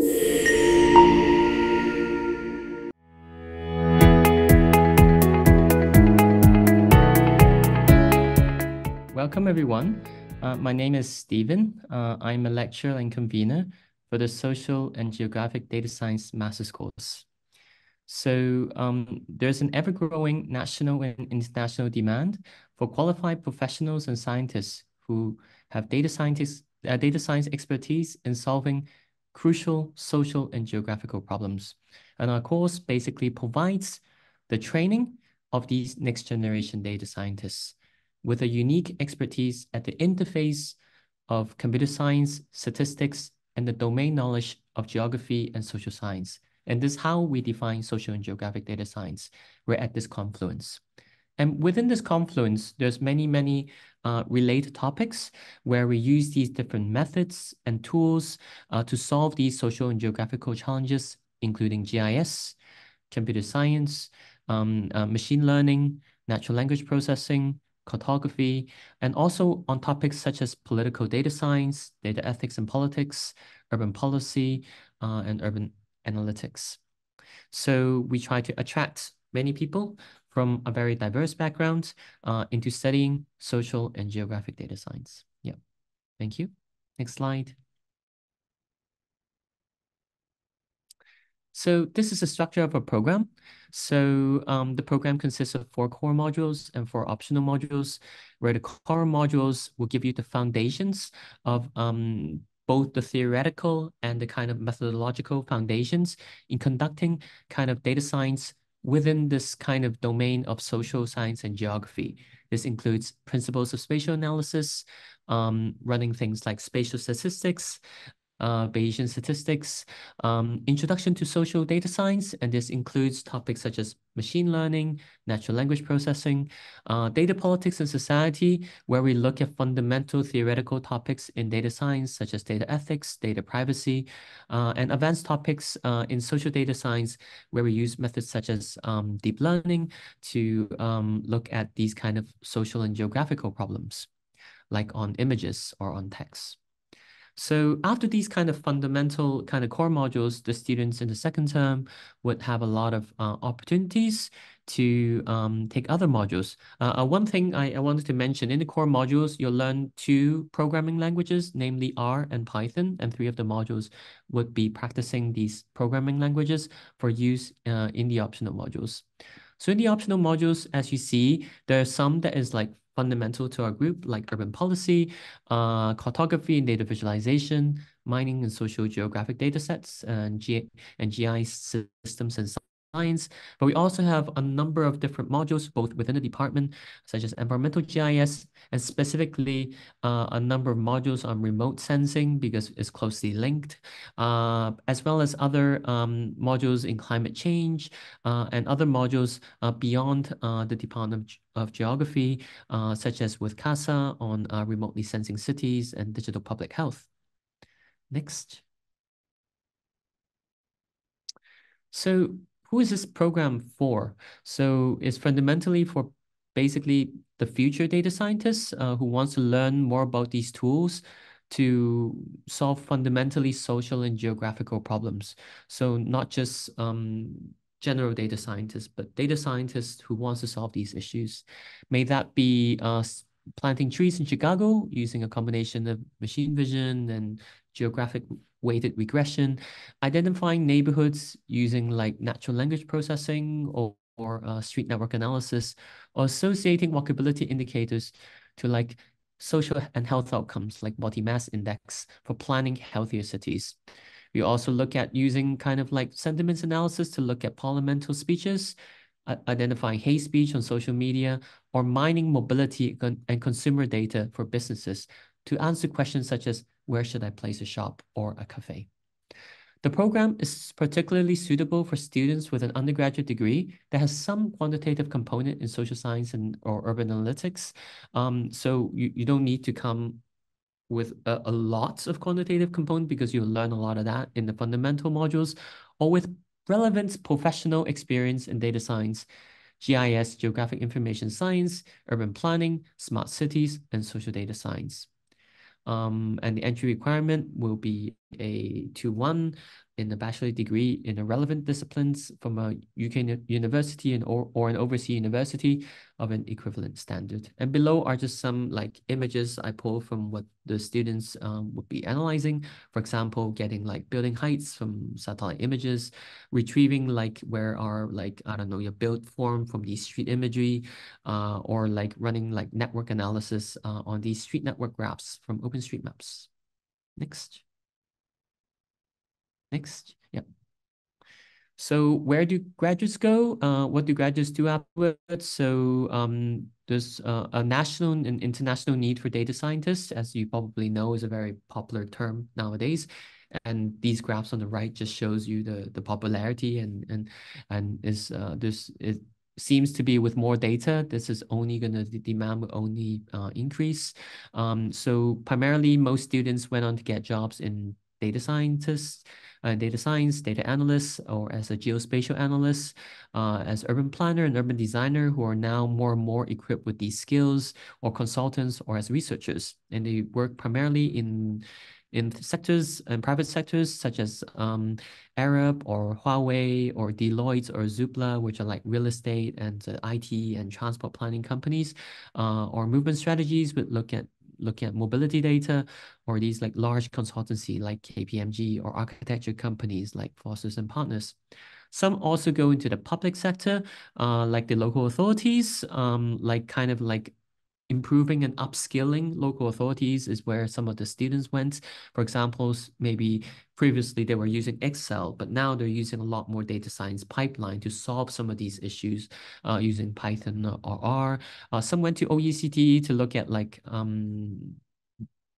Welcome everyone. Uh, my name is Stephen. Uh, I'm a lecturer and convener for the Social and Geographic Data Science Master's course. So um, there's an ever-growing national and international demand for qualified professionals and scientists who have data scientists, uh, data science expertise in solving crucial social and geographical problems. And our course basically provides the training of these next generation data scientists with a unique expertise at the interface of computer science, statistics, and the domain knowledge of geography and social science. And this is how we define social and geographic data science. We're at this confluence. And within this confluence, there's many, many uh, related topics where we use these different methods and tools uh, to solve these social and geographical challenges, including GIS, computer science, um, uh, machine learning, natural language processing, cartography, and also on topics such as political data science, data ethics and politics, urban policy, uh, and urban analytics. So we try to attract many people from a very diverse background uh, into studying social and geographic data science. Yeah, thank you. Next slide. So this is the structure of a program. So um, the program consists of four core modules and four optional modules, where the core modules will give you the foundations of um, both the theoretical and the kind of methodological foundations in conducting kind of data science within this kind of domain of social science and geography. This includes principles of spatial analysis, um, running things like spatial statistics, uh, Bayesian statistics, um, introduction to social data science, and this includes topics such as machine learning, natural language processing, uh, data politics and society, where we look at fundamental theoretical topics in data science, such as data ethics, data privacy, uh, and advanced topics uh, in social data science, where we use methods such as um, deep learning to um, look at these kind of social and geographical problems, like on images or on text. So after these kind of fundamental kind of core modules, the students in the second term would have a lot of uh, opportunities to um, take other modules. Uh, uh, one thing I, I wanted to mention, in the core modules, you'll learn two programming languages, namely R and Python, and three of the modules would be practicing these programming languages for use uh, in the optional modules. So in the optional modules, as you see, there are some that is like fundamental to our group, like urban policy, uh, cartography and data visualization, mining and social geographic data sets, and, G and GI systems and science, but we also have a number of different modules, both within the department, such as environmental GIS, and specifically uh, a number of modules on remote sensing because it's closely linked, uh, as well as other um, modules in climate change uh, and other modules uh, beyond uh, the Department of, of Geography, uh, such as with CASA on remotely sensing cities and digital public health. Next. So who is this program for? So it's fundamentally for basically the future data scientists uh, who wants to learn more about these tools to solve fundamentally social and geographical problems. So not just um, general data scientists, but data scientists who wants to solve these issues. May that be uh, planting trees in Chicago using a combination of machine vision and geographic weighted regression, identifying neighborhoods using like natural language processing or, or uh, street network analysis, or associating walkability indicators to like social and health outcomes like body mass index for planning healthier cities. We also look at using kind of like sentiments analysis to look at parliamentary speeches, identifying hate speech on social media, or mining mobility and consumer data for businesses to answer questions such as where should I place a shop or a cafe? The program is particularly suitable for students with an undergraduate degree that has some quantitative component in social science and or urban analytics. Um, so you, you don't need to come with a, a lot of quantitative component because you'll learn a lot of that in the fundamental modules or with relevant professional experience in data science, GIS, geographic information science, urban planning, smart cities, and social data science. Um, and the entry requirement will be a 2-1 in a bachelor degree in a relevant disciplines from a UK university and or, or an overseas university of an equivalent standard. And below are just some like images I pull from what the students um, would be analyzing. For example, getting like building heights from satellite images, retrieving like where are like, I don't know, your build form from the street imagery, uh, or like running like network analysis uh, on these street network graphs from OpenStreetMaps. Next. Next. Yep. So where do graduates go? Uh, what do graduates do afterwards? So um, there's uh, a national and international need for data scientists, as you probably know, is a very popular term nowadays. And these graphs on the right just shows you the the popularity and and and is uh, this it seems to be with more data, this is only going to the demand will only uh, increase. Um, so primarily, most students went on to get jobs in data scientists, uh, data science, data analysts, or as a geospatial analyst, uh, as urban planner and urban designer who are now more and more equipped with these skills, or consultants, or as researchers. And they work primarily in in sectors and private sectors such as um, Arup or Huawei or Deloitte or Zoopla, which are like real estate and uh, IT and transport planning companies, uh, or movement strategies would look at looking at mobility data or these like large consultancy like KPMG or architecture companies like Fosters and Partners. Some also go into the public sector, uh, like the local authorities, um, like kind of like improving and upskilling local authorities is where some of the students went. For example, maybe previously they were using Excel, but now they're using a lot more data science pipeline to solve some of these issues uh, using Python or R. Uh, some went to OECD to look at like um,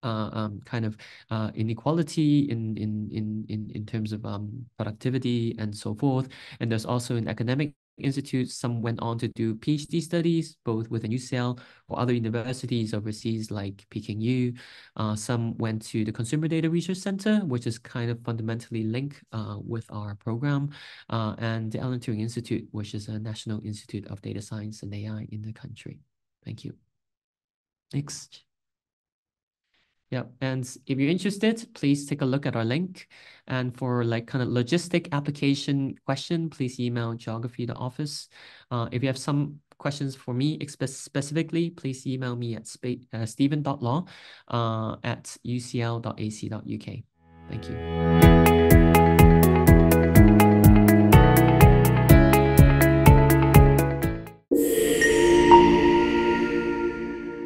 uh, um, kind of uh, inequality in, in, in, in, in terms of um, productivity and so forth. And there's also an academic institutes. Some went on to do PhD studies, both within UCL or other universities overseas like Peking U. Uh, some went to the Consumer Data Research Center, which is kind of fundamentally linked uh, with our program, uh, and the Alan Turing Institute, which is a National Institute of Data Science and AI in the country. Thank you. Next. Yeah, and if you're interested, please take a look at our link. And for like kind of logistic application question, please email geography the office. Uh, if you have some questions for me specifically, please email me at uh, stephen.law uh, at ucl.ac.uk. Thank you.